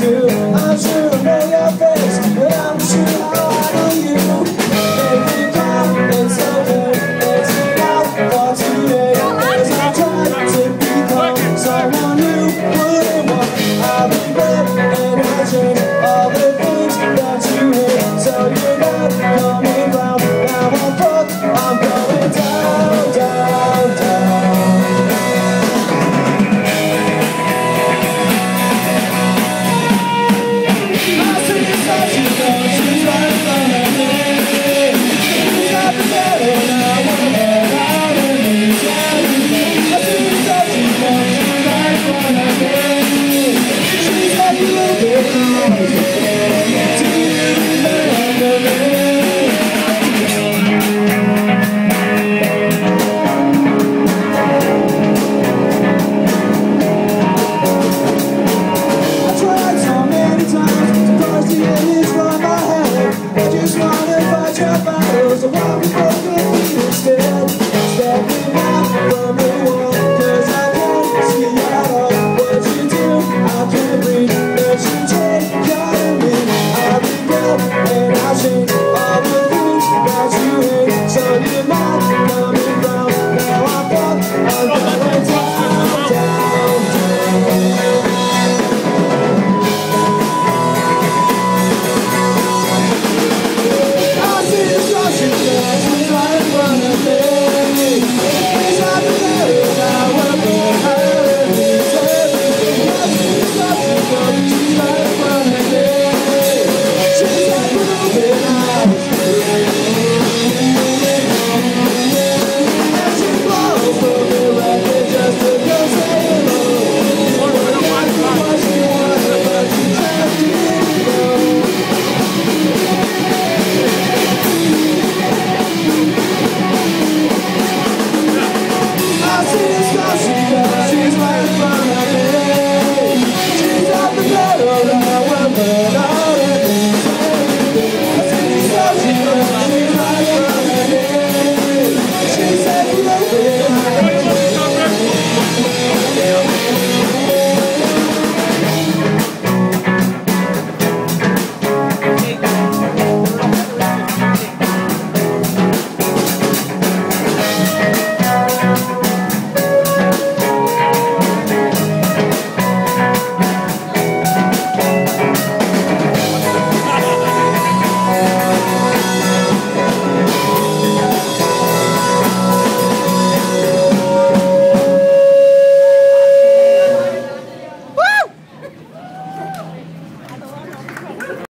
See the stars